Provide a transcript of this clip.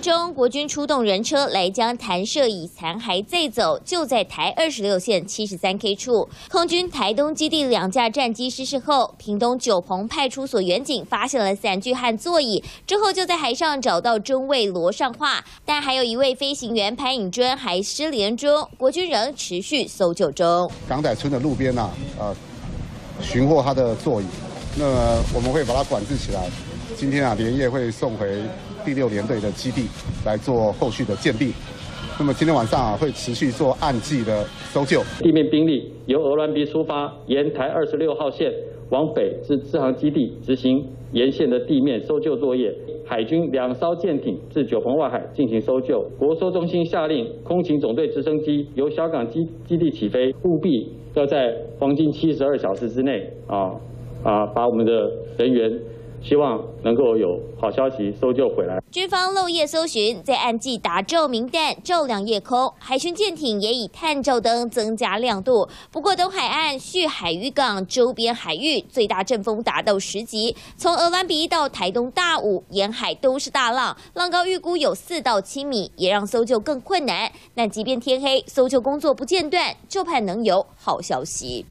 中，国军出动人车来将弹射椅残骸载走，就在台二十六线七十三 K 处，空军台东基地两架战机失事后，屏东九鹏派出所员警发现了伞具和座椅，之后就在海上找到中尉罗尚化，但还有一位飞行员潘颖尊还失联中，国军仍持续搜救中。港仔村的路边呐，呃，寻获他的座椅，那么我们会把它管制起来。今天啊，连夜会送回第六联队的基地来做后续的鉴定。那么今天晚上啊，会持续做暗季的搜救。地面兵力由鹅銮鼻出发，沿台二十六号线往北至支航基地执行沿线的地面搜救作业。海军两艘舰艇至九鹏外海进行搜救。国搜中心下令空勤总队直升机由小港基基地起飞，务必要在黄金七十二小时之内啊啊，把我们的人员。希望能够有好消息搜救回来。军方漏夜搜寻，在暗季打照明弹照亮夜空，海巡舰艇也以探照灯增加亮度。不过，东海岸续海渔港周边海域最大阵风达到十级，从鹅銮鼻到台东大武沿海都是大浪，浪高预估有四到七米，也让搜救更困难。但即便天黑，搜救工作不间断，就盼能有好消息。